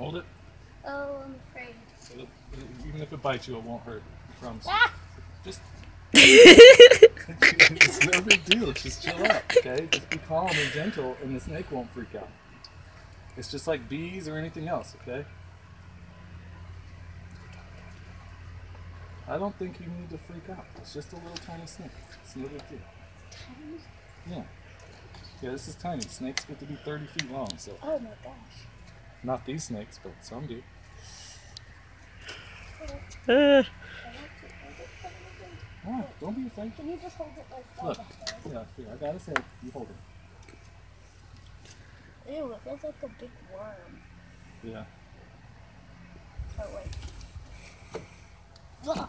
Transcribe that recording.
hold it? Oh, I'm afraid. It'll- even if it bites you, it won't hurt. I promise. Ah! Just. it's no big deal. Just chill out, okay? Just be calm and gentle, and the snake won't freak out. It's just like bees or anything else, okay? I don't think you need to freak out. It's just a little tiny snake. It's no big deal. Tiny? Yeah. Yeah, this is tiny. Snakes get to be 30 feet long, so Oh my gosh. Not these snakes, but some do. Uh, I want to hold it. Ah, don't be afraid. Can you just hold it like that? Look. Yeah, here, I gotta say, you hold it. Ew, it feels like a big worm. Yeah. Oh wait. Ugh.